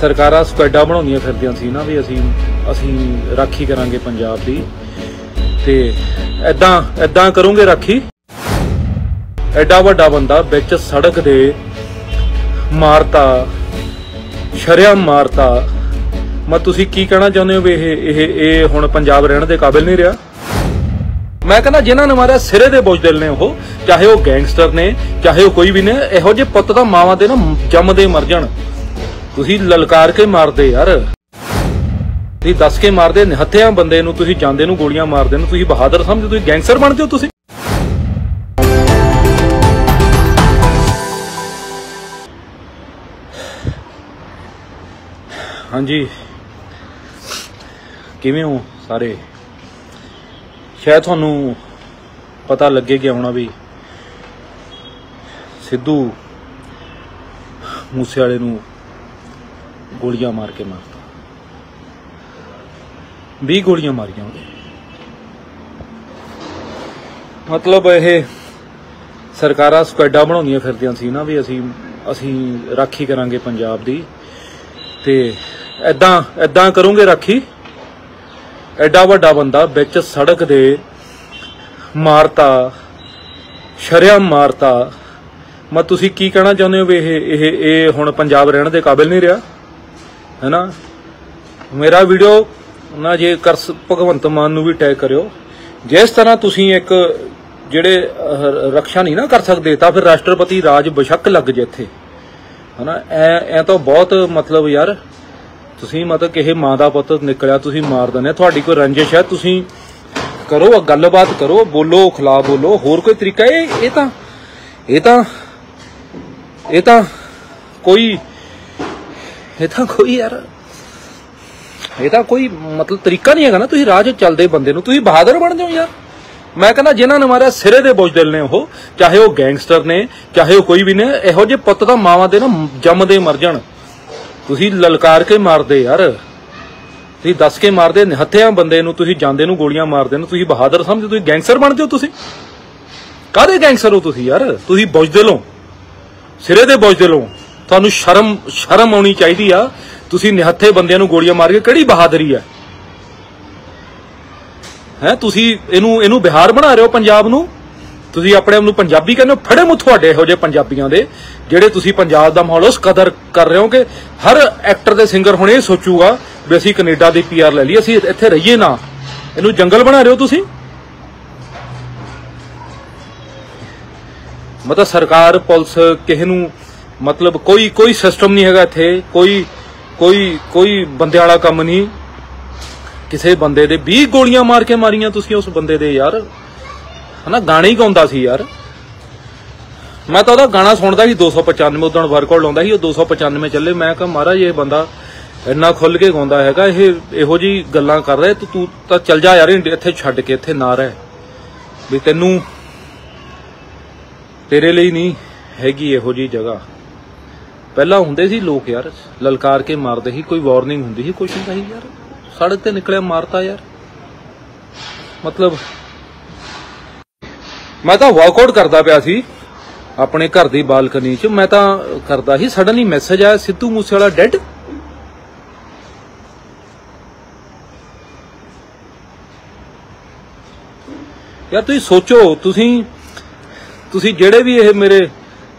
ਸਰਕਾਰਾਂ ਸਕੁਐਡਾਂ ਬਣਾਉਂਦੀਆਂ ਫਿਰਦੀਆਂ ਸੀ ਨਾ ਵੀ ਅਸੀਂ ਅਸੀਂ ਰਾਖੀ ਕਰਾਂਗੇ ਪੰਜਾਬ ਦੀ। ਤੇ ਐਦਾਂ ਐਦਾਂ ਕਰੋਗੇ ਰਾਖੀ। ਐਡਾ ਵੱਡਾ ਬੰਦਾ ਵਿੱਚ ਸੜਕ ਦੇ ਮਾਰਤਾ ਸ਼ਰਿਆਮ ਮਾਰਤਾ। ਮੈਂ ਤੁਸੀਂ ਕੀ ਕਹਿਣਾ ਚਾਹੁੰਦੇ ਹੋ ਵੀ ਇਹ ਇਹ ਇਹ ਹੁਣ ਪੰਜਾਬ ਰਹਿਣ ਦੇ ਕਾਬਿਲ ਨਹੀਂ ਰਿਹਾ? ਮੈਂ ਕਹਿੰਦਾ ਜਿਨ੍ਹਾਂ ਨੇ ਮਾਰਿਆ, ਸਿਰੇ ਦੇ ਬੁਝਦਿਲ ਨੇ ਉਹ, ਚਾਹੇ ਉਹ ਗੈਂਗਸਟਰ ਨੇ, ਚਾਹੇ ਉਹ ਕੋਈ ਵੀ ਨੇ, ਇਹੋ ਜਿਹੇ ਪੁੱਤ ਦਾ ਮਾਵਾਂ ਦੇ ਨਾ ਜੰਮਦੇ ਮਰ ਜਾਣ। ਤੁਸੀਂ ਲਲਕਾਰ ਕੇ ਮਾਰਦੇ ਯਾਰ। ਤੁਸੀਂ ਦੱਸ ਕੇ ਮਾਰਦੇ, ਨਿਹੱਥਿਆਂ ਬੰਦੇ ਨੂੰ, ਤੁਸੀਂ ਜਾਂਦੇ ਨੂੰ ਗੋਲੀਆਂ ਮਾਰਦੇ ਨੂੰ, ਤੁਸੀਂ ਬਹਾਦਰ ਸਮਝਦੇ ਤੁਸੀਂ ਗੈਂਗਸਟਰ ਬਣਦੇ ਹੋ ਤੁਸੀਂ? ਹਾਂਜੀ। ਕਿਵੇਂ ਹੋ ਸਾਰੇ? ਸ਼ਾਇਦ ਤੁਹਾਨੂੰ ਪਤਾ ਲੱਗੇ ਗਿਆ ਹੋਣਾ ਵੀ ਸਿੱਧੂ ਮੂਸੇ ਵਾਲੇ ਨੂੰ ਗੋਲੀਆਂ ਮਾਰ ਕੇ ਮਾਰਤਾ 20 ਗੋਲੀਆਂ ਮਾਰੀਆਂ ਉਹਦੇ ਮਤਲਬ ਇਹ ਸਰਕਾਰਾਂ ਸਕੁਐਡਾਂ ਬਣਾਉਂਦੀਆਂ ਫਿਰਦੀਆਂ ਸੀ ਨਾ ਵੀ ਅਸੀਂ ਅਸੀਂ ਰਾਖੀ ਕਰਾਂਗੇ ਪੰਜਾਬ ਦੀ। ਤੇ ਐਦਾਂ ਐਦਾਂ ਕਰੋਗੇ ਰਾਖੀ। ਐਡਾ ਵੱਡਾ ਬੰਦਾ ਵਿੱਚ ਸੜਕ ਦੇ ਮਾਰਤਾ ਸ਼ਰਿਆ ਮਾਰਤਾ। ਮੈਂ ਤੁਸੀਂ ਕੀ ਕਹਿਣਾ ਚਾਹੁੰਦੇ ਹੋ ਵੀ ਇਹ ਇਹ ਇਹ ਹੁਣ ਪੰਜਾਬ ਰਹਿਣ ਦੇ ਕਾਬਿਲ ਨਹੀਂ ਰਿਹਾ? ਹੈਨਾ? ਮੇਰਾ ਵੀਡੀਓ ਨਾ ਜੇ ਕਰ ਭਗਵੰਤ ਮਾਨ ਨੂੰ ਵੀ ਟੈਗ ਕਰਿਓ। ਜਿਸ ਤਰ੍ਹਾਂ ਤੁਸੀਂ ਇੱਕ ਜਿਹੜੇ ਰੱਖਿਆ ਨਹੀਂ ਨਾ ਕਰ ਸਕਦੇ, ਤਾਂ ਫਿਰ ਰਾਸ਼ਟਰਪਤੀ ਰਾਜ ਬਸ਼ੱਕ ਲੱਗ ਜੇ ਇੱਥੇ। ਹਨਾ? ਐ ਐ ਤਾਂ ਬਹੁਤ ਮਤਲਬ ਯਾਰ, ਤੁਸੀਂ ਮਤਲਬ ਕਿਸੇ ਮਾਂ ਦਾ ਪੁੱਤ ਨਿਕਲਿਆ, ਤੁਸੀਂ ਮਾਰ ਦਿੰਦੇ ਤੁਹਾਡੀ ਕੋਈ ਰੰਜਿਸ਼ ਹੈ, ਤੁਸੀਂ ਕਰੋ ਗੱਲਬਾਤ ਕਰੋ, ਬੋਲੋ, ਖਲਾ ਬੋਲੋ, ਹੋਰ ਕੋਈ ਤਰੀਕਾ? ਇਹ ਇਹ ਤਾਂ ਇਹ ਤਾਂ ਇਹ ਤਾਂ ਕੋਈ ਇਹ ਤਾਂ ਕੋਈ ਯਾਰ, ਇਹ ਤਾਂ ਕੋਈ ਮਤਲਬ ਤਰੀਕਾ ਨਹੀਂ ਹੈਗਾ ਨਾ ਤੁਸੀਂ ਰਾਹ 'ਚ ਚੱਲਦੇ ਬੰਦੇ ਨੂੰ। ਤੁਸੀਂ ਬਹਾਦਰ ਬਣ ਜਾਓ ਯਾਰ। ਮੈਂ ਕਹਿੰਦਾ ਜਿਨ੍ਹਾਂ ਨੇ ਮਾਰਿਆ ਸਿਰੇ ਦੇ ਬੁਝਦਿਲ ਨੇ ਉਹ, ਚਾਹੇ ਉਹ ਗੈਂਗਸਟਰ ਨੇ, ਚਾਹੇ ਉਹ ਕੋਈ ਵੀ ਨੇ, ਇਹੋ ਜਿਹੇ ਪੁੱਤ ਦਾ ਮਾਵਾਂ ਦੇ ਨਾ ਜੰਮਦੇ ਮਰ ਜਾਣ। ਤੁਸੀਂ ਲਲਕਾਰ ਕੇ ਮਾਰਦੇ ਯਾਰ। ਤੁਸੀਂ ਦੱਸ ਕੇ ਮਾਰਦੇ ਨਿਹੱਥਿਆਂ ਬੰਦੇ ਨੂੰ, ਤੁਸੀਂ ਜਾਂਦੇ ਨੂੰ ਗੋਲੀਆਂ ਮਾਰਦੇ ਨੂੰ, ਤੁਸੀਂ ਬਹਾਦਰ ਸਮਝਦੇ ਤੁਸੀਂ ਗੈਂਗਸਟਰ ਬਣਦੇ ਹੋ ਤੁਸੀਂ? ਕਾਹਦੇ ਗੈਂਗਸਟਰ ਹੋ ਤੁਸੀਂ ਯਾਰ? ਤੁਸੀਂ ਬੁਝਦਿਲ ਹੋ। ਸਿਰੇ ਦੇ ਬੁਝਦਿਲ ਹੋ। ਤੁਹਾਨੂੰ ਸ਼ਰਮ ਸ਼ਰਮ ਆਉਣੀ ਚਾਹੀਦੀ ਆ। ਤੁਸੀਂ ਨਿਹੱਥੇ ਬੰਦਿਆਂ ਨੂੰ ਗੋਲੀਆਂ ਮਾਰ ਕੇ ਕਿਹੜੀ ਬਹਾਦਰੀ ਆ? ਹੈ, ਤੁਸੀਂ ਇਹਨੂੰ ਇਹਨੂੰ ਬਿਹਾਰ ਬਣਾ ਰਹੇ ਹੋ ਪੰਜਾਬ ਨੂੰ? ਤੁਸੀਂ ਆਪਣੇ ਆਪ ਨੂੰ ਪੰਜਾਬੀ ਕਹਿੰਦੇ ਹੋ? ਫੜੇ ਮੁੱਥ ਤੁਹਾਡੇ ਇਹੋ ਜਿਹੇ ਪੰਜਾਬੀਆਂ ਦੇ, ਜਿਹੜੇ ਤੁਸੀਂ ਪੰਜਾਬ ਦਾ ਮਾਹੌਲ ਉਸ ਕਦਰ ਕਰ ਰਹੇ ਹੋ ਕਿ ਹਰ ਐਕਟਰ ਤੇ ਸਿੰਗਰ ਹੁਣ ਇਹ ਸੋਚੂਗਾ ਵੀ ਅਸੀਂ ਕੈਨੇਡਾ ਦੀ ਪੀਆਰ ਲੈ ਲਈ ਅਸੀਂ ਇੱਥੇ ਰਹੀਏ ਨਾ। ਇਹਨੂੰ ਜੰਗਲ ਬਣਾ ਰਹੇ ਹੋ ਤੁਸੀਂ? ਮਤਲਬ ਸਰਕਾਰ, ਪੁਲਿਸ ਕਿਸੇ ਨੂੰ ਮਤਲਬ ਕੋਈ ਕੋਈ ਸਿਸਟਮ ਨਹੀਂ ਹੈਗਾ ਇੱਥੇ, ਕੋਈ ਕੋਈ ਕੋਈ ਬੰਦੇ ਵਾਲਾ ਕੰਮ ਨਹੀਂ। ਕਿਸੇ ਬੰਦੇ ਦੇ 20 ਗੋਲੀਆਂ ਮਾਰ ਕੇ ਮਾਰੀਆਂ ਤੁਸੀਂ ਉਸ ਬੰਦੇ ਦੇ ਯਾਰ। ਹਨਾ, ਗਾਣੇ ਹੀ ਗਾਉਂਦਾ ਸੀ ਯਾਰ। ਮੈਂ ਤਾਂ ਉਹਦਾ ਗਾਣਾ ਸੁਣਦਾ ਸੀ 295 ਉਦੋਂ ਵਰਕਆਊਟ ਲਾਉਂਦਾ ਸੀ, ਉਹ 295 ਚੱਲੇ। ਮੈਂ ਕਿਹਾ, ਮਹਾਰਾਜ, ਇਹ ਬੰਦਾ ਇੰਨਾ ਖੁੱਲ ਕੇ ਗਾਉਂਦਾ ਹੈਗਾ, ਇਹ ਇਹੋ ਜੀ ਗੱਲਾਂ ਕਰ ਰਿਹਾ, ਤੂੰ ਤੂੰ ਤਾਂ ਚੱਲ ਜਾ ਯਾਰ ਇੱਥੇ ਛੱਡ ਕੇ, ਇੱਥੇ ਨਾ ਰਹਿ। ਵੀ ਤੈਨੂੰ ਤੇਰੇ ਲਈ ਨਹੀਂ ਹੈਗੀ ਇਹੋ ਜੀ ਜਗ੍ਹਾ। ਪਹਿਲਾਂ ਹੁੰਦੇ ਸੀ ਲੋਕ ਯਾਰ, ਲਲਕਾਰ ਕੇ ਮਾਰਦੇ ਸੀ, ਕੋਈ ਵਾਰਨਿੰਗ ਹੁੰਦੀ ਸੀ, ਕੁਛ ਨਹੀਂ ਸੀ ਯਾਰ। ਸੜਕ ਤੇ ਨਿਕਲਿਆ ਮਾਰਤਾ ਯਾਰ। ਮਤਲਬ ਮੈਂ ਤਾਂ ਵਾਕਆਊਟ ਕਰਦਾ ਪਿਆ ਸੀ, ਆਪਣੇ ਘਰ ਦੀ ਬਾਲਕਨੀ 'ਚ। ਮੈਂ ਤਾਂ ਕਰਦਾ ਸੀ ਸਡਨਲੀ ਮੈਸੇਜ ਆਇਆ, ਸਿੱਧੂ ਮੂਸੇਵਾਲਾ ਡੈਡ ਯਾਰ ਤੁਸੀਂ ਸੋਚੋ, ਤੁਸੀਂ ਤੁਸੀਂ ਜਿਹੜੇ ਵੀ ਇਹ ਮੇਰੇ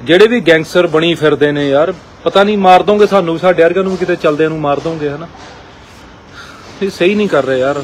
ਜਿਹੜੇ ਵੀ ਗੈਂਗਸਟਰ ਬਣੀ ਫਿਰਦੇ ਨੇ ਯਾਰ, ਪਤਾ ਨਹੀਂ ਮਾਰ ਦੋਗੇ ਸਾਨੂੰ ਵੀ, ਸਾਡੇ ਵਰਗਿਆਂ ਨੂੰ ਵੀ ਕਿਤੇ ਚਲਦਿਆਂ ਨੂੰ ਮਾਰ ਦੋਗੇ, ਹਨਾ? ਇਹ ਸਹੀ ਨਹੀਂ ਕਰ ਰਹੇ ਯਾਰ।